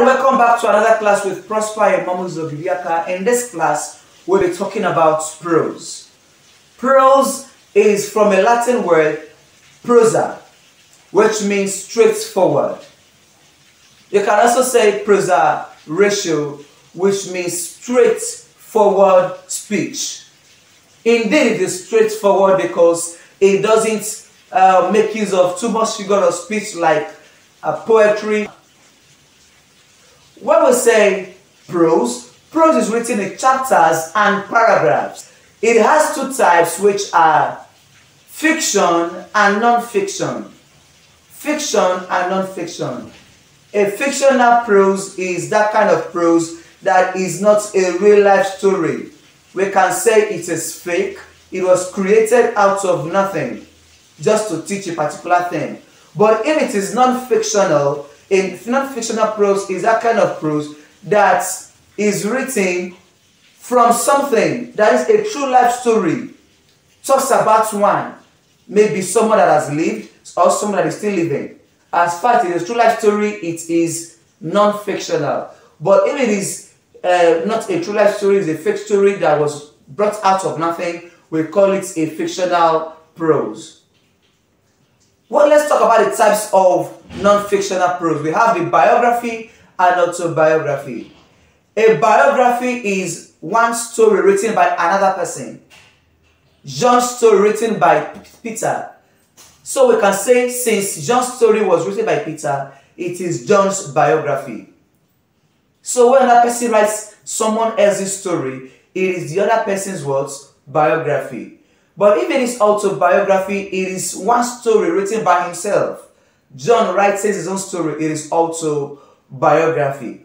Alright, welcome back to another class with Prosper Emamuzo Ogidiaka. In this class, we'll be talking about prose. Prose is from a Latin word, prosa, which means straightforward. You can also say prosa oratio, which means straightforward speech. Indeed, it is straightforward because it doesn't uh, make use of too much figure of speech like uh, poetry when we say prose, prose is written in chapters and paragraphs. It has two types which are fiction and non-fiction. Fiction and non-fiction. A fictional prose is that kind of prose that is not a real life story. We can say it is fake. It was created out of nothing just to teach a particular thing. But if it is non-fictional, in non-fictional prose is that kind of prose that is written from something that is a true life story. Talks about one, maybe someone that has lived or someone that is still living. As as it is true life story, it is non-fictional. But if it is uh, not a true life story, it's a fake story that was brought out of nothing, we call it a fictional prose. Well, let's talk about the types of non-fictional prose. We have the biography and autobiography. A biography is one story written by another person. John's story written by Peter. So we can say since John's story was written by Peter, it is John's biography. So when another person writes someone else's story, it is the other person's words biography. But if it is autobiography, it is one story written by himself. John writes his own story, it is autobiography.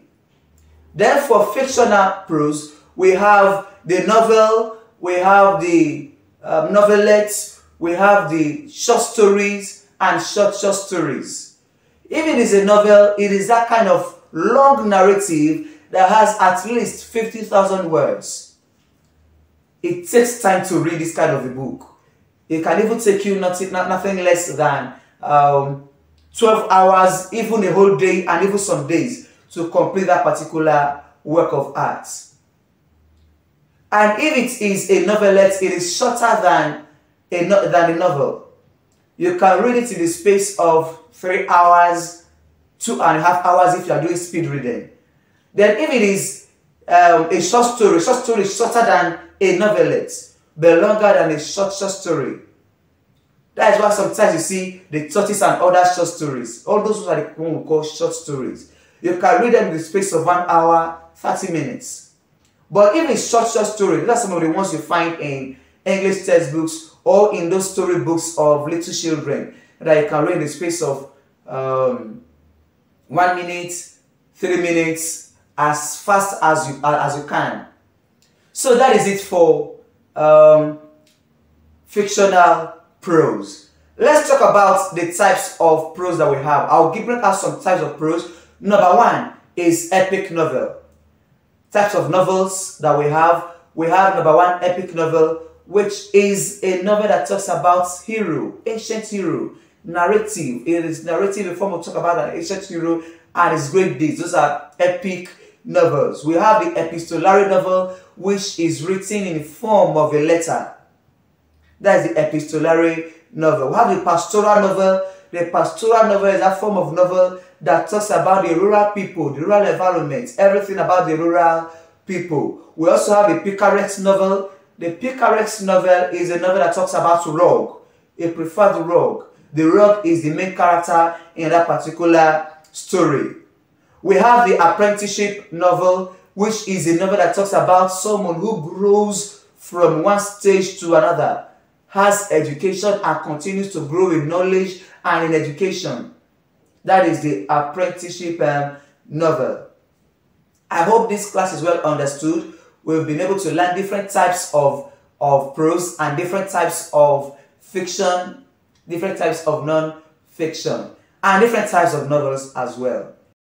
Then for fictional prose, we have the novel, we have the um, novelettes, we have the short stories and short short stories. If it is a novel, it is that kind of long narrative that has at least 50,000 words it takes time to read this kind of a book. It can even take you nothing, nothing less than um, 12 hours, even a whole day, and even some days to complete that particular work of art. And if it is a novelette, it is shorter than a, than a novel. You can read it in the space of three hours, two and a half hours if you are doing speed reading. Then if it is um, a short story, short story is shorter than a novelette, but longer than a short, short story. That is why sometimes you see the tortoise and other short stories. All those are the one we call short stories. You can read them in the space of one hour, 30 minutes. But if it's short, short story, that's some of the ones you find in English textbooks or in those storybooks of little children that you can read in the space of um, one minute, three minutes, as fast as you as you can. So that is it for um, fictional prose. Let's talk about the types of prose that we have. I'll give bring out some types of prose. Number one is epic novel. Types of novels that we have. We have number one epic novel, which is a novel that talks about hero, ancient hero, narrative. It is narrative in form of talk about an ancient hero and his great deeds. Those are epic novels. We have the epistolary novel, which is written in the form of a letter. That is the epistolary novel. We have the pastoral novel. The pastoral novel is a form of novel that talks about the rural people, the rural environment, everything about the rural people. We also have the picaresque novel. The picaresque novel is a novel that talks about rogue, a preferred rogue. The rogue is the main character in that particular story. We have the apprenticeship novel, which is a novel that talks about someone who grows from one stage to another, has education and continues to grow in knowledge and in education. That is the apprenticeship um, novel. I hope this class is well understood. We've been able to learn different types of, of prose and different types of fiction, different types of non-fiction, and different types of novels as well.